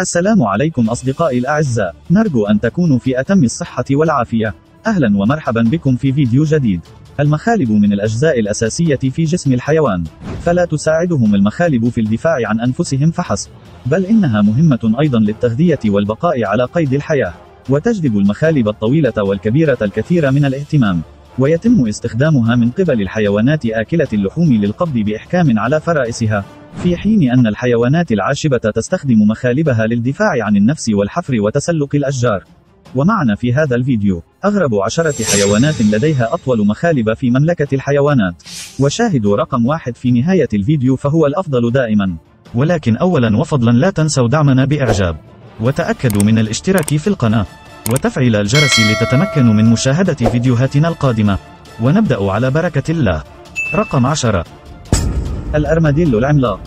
السلام عليكم أصدقائي الأعزاء، نرجو أن تكونوا في أتم الصحة والعافية. أهلا ومرحبا بكم في فيديو جديد. المخالب من الأجزاء الأساسية في جسم الحيوان، فلا تساعدهم المخالب في الدفاع عن أنفسهم فحسب، بل إنها مهمة أيضا للتغذية والبقاء على قيد الحياة. وتجذب المخالب الطويلة والكبيرة الكثير من الاهتمام. ويتم استخدامها من قبل الحيوانات آكلة اللحوم للقبض بإحكام على فرائسها، في حين أن الحيوانات العاشبة تستخدم مخالبها للدفاع عن النفس والحفر وتسلق الأشجار. ومعنا في هذا الفيديو أغرب عشرة حيوانات لديها أطول مخالب في مملكة الحيوانات. وشاهدوا رقم واحد في نهاية الفيديو فهو الأفضل دائما. ولكن أولا وفضلا لا تنسوا دعمنا بإعجاب. وتأكدوا من الاشتراك في القناة. وتفعيل الجرس لتتمكنوا من مشاهدة فيديوهاتنا القادمة. ونبدأ على بركة الله. رقم عشرة الأرماديلو العملاق.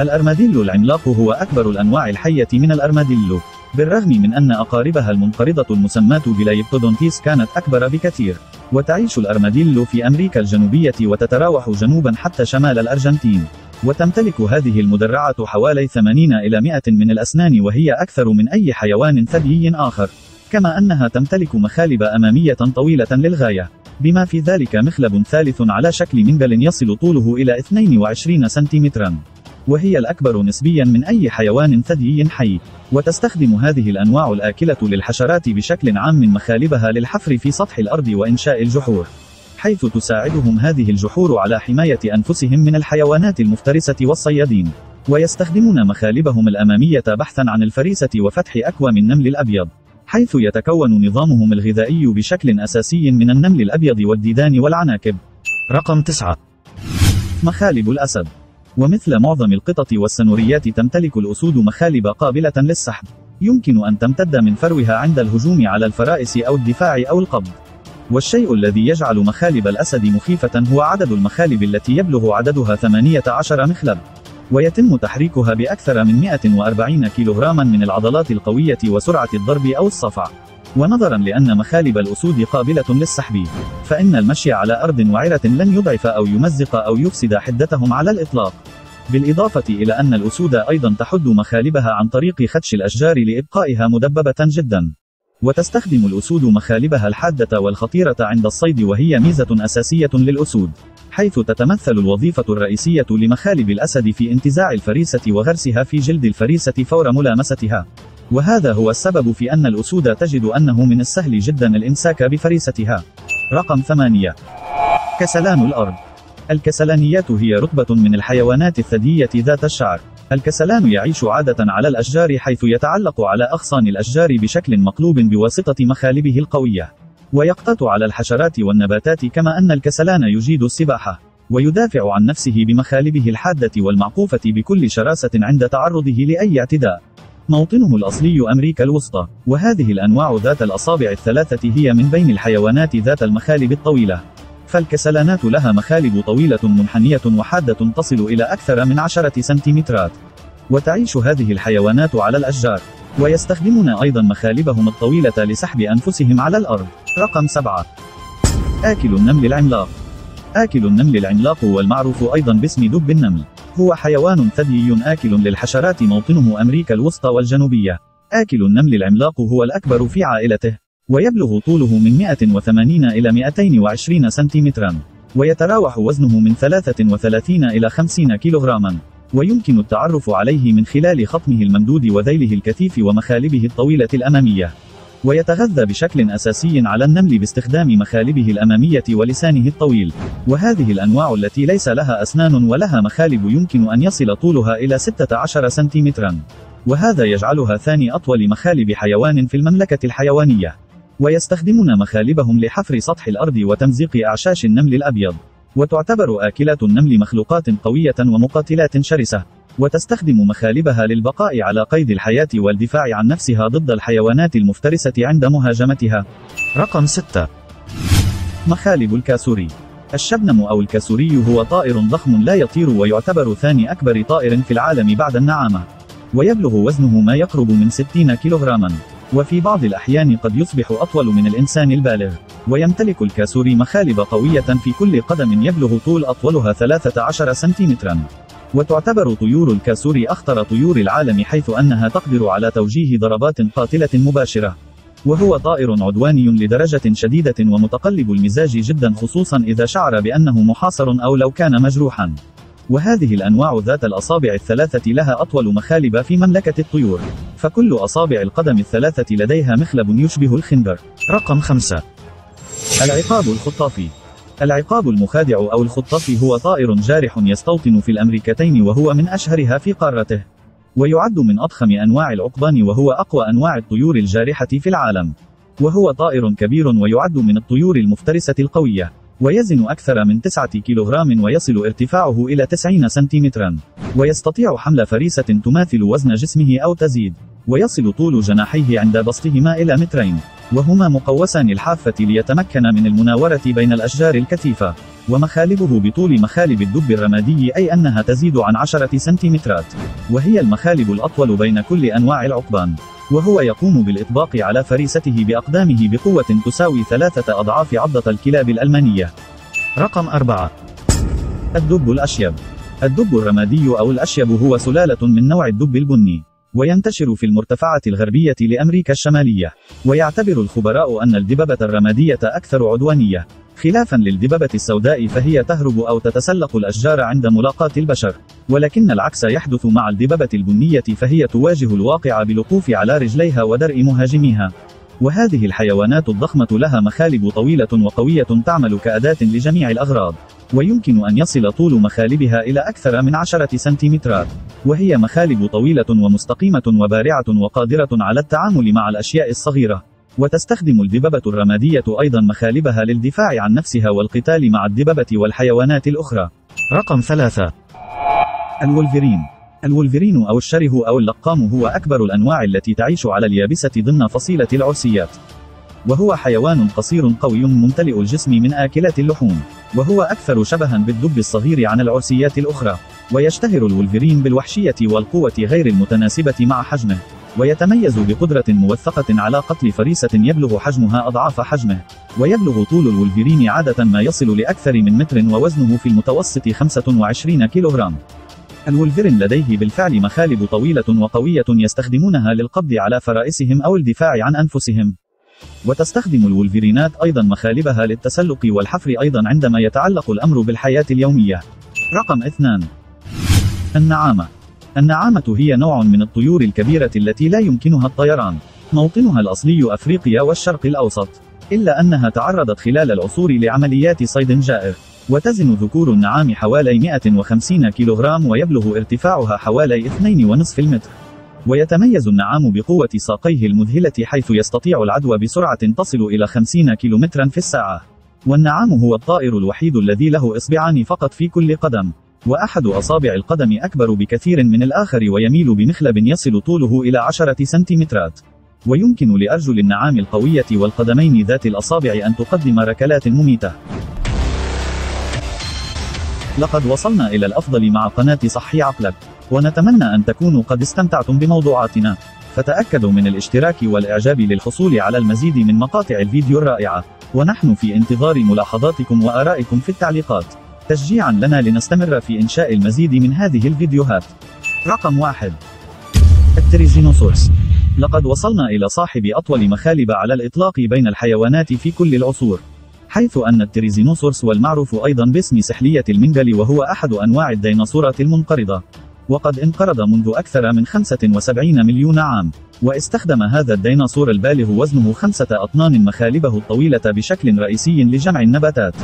الأرماديلو العملاق هو أكبر الأنواع الحية من الأرماديلو بالرغم من أن أقاربها المنقرضة المسماة بلايبتودونتيس كانت أكبر بكثير وتعيش الأرماديلو في أمريكا الجنوبية وتتراوح جنوبا حتى شمال الأرجنتين وتمتلك هذه المدرعة حوالي 80 إلى 100 من الأسنان وهي أكثر من أي حيوان ثديي آخر كما أنها تمتلك مخالب أمامية طويلة للغاية. بما في ذلك مخلب ثالث على شكل منجل يصل طوله إلى 22 سنتيمترا. وهي الأكبر نسبيا من أي حيوان ثديي حي. وتستخدم هذه الأنواع الآكلة للحشرات بشكل عام من مخالبها للحفر في سطح الأرض وإنشاء الجحور. حيث تساعدهم هذه الجحور على حماية أنفسهم من الحيوانات المفترسة والصيادين. ويستخدمون مخالبهم الأمامية بحثا عن الفريسة وفتح أكوام النمل الأبيض. حيث يتكون نظامهم الغذائي بشكل أساسي من النمل الأبيض والديدان والعناكب. رقم 9 مخالب الأسد ومثل معظم القطط والسنوريات تمتلك الأسود مخالب قابلة للسحب. يمكن أن تمتد من فروها عند الهجوم على الفرائس أو الدفاع أو القبض. والشيء الذي يجعل مخالب الأسد مخيفة هو عدد المخالب التي يبلغ عددها 18 مخلب. ويتم تحريكها بأكثر من 140 كيلوغراما من العضلات القوية وسرعة الضرب أو الصفع. ونظرا لأن مخالب الأسود قابلة للسحب، فإن المشي على أرض وعرة لن يضعف أو يمزق أو يفسد حدتهم على الإطلاق. بالإضافة إلى أن الأسود أيضا تحد مخالبها عن طريق خدش الأشجار لإبقائها مدببة جدا. وتستخدم الأسود مخالبها الحادة والخطيرة عند الصيد وهي ميزة أساسية للأسود. حيث تتمثل الوظيفة الرئيسية لمخالب الأسد في انتزاع الفريسة وغرسها في جلد الفريسة فور ملامستها. وهذا هو السبب في أن الأسود تجد أنه من السهل جدا الإمساك بفريستها. رقم 8 كسلان الأرض الكسلانيات هي رتبة من الحيوانات الثديية ذات الشعر. الكسلان يعيش عادة على الأشجار حيث يتعلق على أغصان الأشجار بشكل مقلوب بواسطة مخالبه القوية. ويقتات على الحشرات والنباتات كما أن الكسلان يجيد السباحة ويدافع عن نفسه بمخالبه الحادة والمعقوفة بكل شراسة عند تعرضه لأي اعتداء. موطنه الأصلي أمريكا الوسطى، وهذه الأنواع ذات الأصابع الثلاثة هي من بين الحيوانات ذات المخالب الطويلة. فالكسلانات لها مخالب طويلة منحنية وحادة تصل إلى أكثر من عشرة سنتيمترات. وتعيش هذه الحيوانات على الأشجار. ويستخدمون أيضا مخالبهم الطويلة لسحب أنفسهم على الأرض. رقم 7 آكل النمل العملاق آكل النمل العملاق والمعروف أيضا باسم دب النمل هو حيوان ثديي آكل للحشرات موطنه أمريكا الوسطى والجنوبية آكل النمل العملاق هو الأكبر في عائلته ويبلغ طوله من 180 إلى 220 سنتيمترا ويتراوح وزنه من 33 إلى 50 كيلوغراما ويمكن التعرف عليه من خلال خطمه الممدود وذيله الكثيف ومخالبه الطويلة الأمامية ويتغذى بشكل أساسي على النمل باستخدام مخالبه الأمامية ولسانه الطويل. وهذه الأنواع التي ليس لها أسنان ولها مخالب يمكن أن يصل طولها إلى 16 سنتيمترا. وهذا يجعلها ثاني أطول مخالب حيوان في المملكة الحيوانية. ويستخدمون مخالبهم لحفر سطح الأرض وتمزيق أعشاش النمل الأبيض. وتعتبر آكلات النمل مخلوقات قوية ومقاتلات شرسة. وتستخدم مخالبها للبقاء على قيد الحياة والدفاع عن نفسها ضد الحيوانات المفترسة عند مهاجمتها. رقم 6 مخالب الكاسوري الشبنم أو الكاسوري هو طائر ضخم لا يطير ويعتبر ثاني أكبر طائر في العالم بعد النعامة. ويبلغ وزنه ما يقرب من 60 كيلوغراما. وفي بعض الأحيان قد يصبح أطول من الإنسان البالغ. ويمتلك الكاسوري مخالب قوية في كل قدم يبلغ طول أطولها 13 سنتيمترا. وتعتبر طيور الكاسور أخطر طيور العالم حيث أنها تقدر على توجيه ضربات قاتلة مباشرة وهو طائر عدواني لدرجة شديدة ومتقلب المزاج جدا خصوصا إذا شعر بأنه محاصر أو لو كان مجروحا وهذه الأنواع ذات الأصابع الثلاثة لها أطول مخالب في مملكة الطيور. فكل أصابع القدم الثلاثة لديها مخلب يشبه الخنجر رقم خمسة. العقاب الخطافي. العقاب المخادع أو الخطاف هو طائر جارح يستوطن في الأمريكتين وهو من أشهرها في قارته. ويعد من أضخم أنواع العقبان وهو أقوى أنواع الطيور الجارحة في العالم. وهو طائر كبير ويعد من الطيور المفترسة القوية. ويزن أكثر من 9 كيلوغرام ويصل ارتفاعه إلى 90 سنتيمترا. ويستطيع حمل فريسة تماثل وزن جسمه أو تزيد. ويصل طول جناحيه عند بسطهما إلى مترين. وهما مقوسان الحافة ليتمكن من المناورة بين الأشجار الكثيفة. ومخالبه بطول مخالب الدب الرمادي أي أنها تزيد عن 10 سنتيمترات. وهي المخالب الأطول بين كل أنواع العقبان. وهو يقوم بالإطباق على فريسته بأقدامه بقوة تساوي ثلاثة أضعاف عضة الكلاب الألمانية. رقم أربعة. الدب الأشيب. الدب الرمادي أو الأشيب هو سلالة من نوع الدب البني وينتشر في المرتفعات الغربية لأمريكا الشمالية ويعتبر الخبراء أن الدببة الرمادية أكثر عدوانية. خلافا للدببة السوداء فهي تهرب أو تتسلق الأشجار عند ملاقاة البشر. ولكن العكس يحدث مع الدببة البنية فهي تواجه الواقع بالوقوف على رجليها ودرء مهاجميها. وهذه الحيوانات الضخمة لها مخالب طويلة وقوية تعمل كأداة لجميع الأغراض. ويمكن أن يصل طول مخالبها إلى أكثر من عشرة سنتيمترات. وهي مخالب طويلة ومستقيمة وبارعة وقادرة على التعامل مع الأشياء الصغيرة. وتستخدم الدببة الرمادية أيضا مخالبها للدفاع عن نفسها والقتال مع الدببة والحيوانات الأخرى. رقم ثلاثة. الولفرين. الولفرين أو الشره أو اللقام هو أكبر الأنواع التي تعيش على اليابسة ضمن فصيلة العرسيات. وهو حيوان قصير قوي ممتلئ الجسم من آكلات اللحوم. وهو أكثر شبها بالدب الصغير عن العرسيات الأخرى. ويشتهر الولفرين بالوحشية والقوة غير المتناسبة مع حجمه. ويتميز بقدرة موثقة على قتل فريسة يبلغ حجمها أضعاف حجمه ويبلغ طول الولفرين عادة ما يصل لأكثر من متر ووزنه في المتوسط 25 كيلوغرام. الولفرين لديه بالفعل مخالب طويلة وقوية يستخدمونها للقبض على فرائسهم أو الدفاع عن أنفسهم. وتستخدم الولفرينات أيضا مخالبها للتسلق والحفر أيضا عندما يتعلق الأمر بالحياة اليومية. رقم اثنان. النعامة. النعامة هي نوع من الطيور الكبيرة التي لا يمكنها الطيران. موطنها الأصلي أفريقيا والشرق الأوسط. إلا أنها تعرضت خلال العصور لعمليات صيد جائر. وتزن ذكور النعام حوالي 150 كيلوغرام ويبلغ ارتفاعها حوالي 2.5 المتر. ويتميز النعام بقوة ساقيه المذهلة حيث يستطيع العدوى بسرعة تصل إلى 50 كيلومترا في الساعة. والنعام هو الطائر الوحيد الذي له إصبعان فقط في كل قدم. وأحد أصابع القدم أكبر بكثير من الآخر ويميل بمخلب يصل طوله إلى عشرة سنتيمترات. ويمكن لأرجل النعام القوية والقدمين ذات الأصابع أن تقدم ركلات مميتة. لقد وصلنا إلى الأفضل مع قناة صحي عقلك ونتمنى أن تكونوا قد استمتعتم بموضوعاتنا. فتأكدوا من الاشتراك والإعجاب للحصول على المزيد من مقاطع الفيديو الرائعة. ونحن في انتظار ملاحظاتكم وآرائكم في التعليقات. تشجيعا لنا لنستمر في إنشاء المزيد من هذه الفيديوهات. رقم واحد. التريزينوسورس لقد وصلنا إلى صاحب أطول مخالب على الإطلاق بين الحيوانات في كل العصور حيث أن التريزينوسورس والمعروف أيضا باسم سحلية المنجل وهو أحد أنواع الديناصورات المنقرضة وقد انقرض منذ أكثر من 75 مليون عام. واستخدم هذا الديناصور البالغ وزنه خمسة أطنان مخالبه الطويلة بشكل رئيسي لجمع النباتات.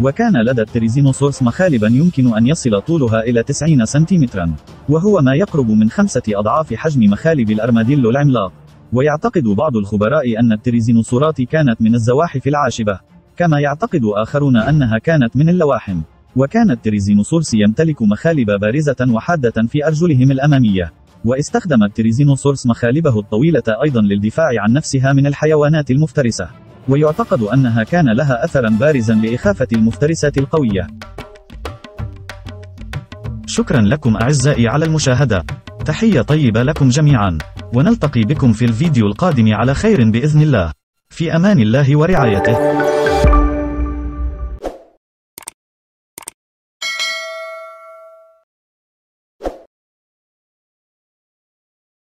وكان لدى التريزينوسورس مخالبا يمكن أن يصل طولها إلى 90 سنتيمترا. وهو ما يقرب من خمسة أضعاف حجم مخالب الأرماديلو العملاق. ويعتقد بعض الخبراء أن التريزينوسورات كانت من الزواحف العاشبة. كما يعتقد آخرون أنها كانت من اللواحم وكان التريزينوسورس يمتلك مخالب بارزة وحادة في أرجلهم الأمامية. واستخدم التريزينوسورس مخالبه الطويلة أيضا للدفاع عن نفسها من الحيوانات المفترسة ويعتقد أنها كان لها أثرا بارزا لإخافة المفترسات القوية. شكرا لكم أعزائي على المشاهدة. تحية طيبة لكم جميعا. ونلتقي بكم في الفيديو القادم على خير بإذن الله. في أمان الله ورعايته.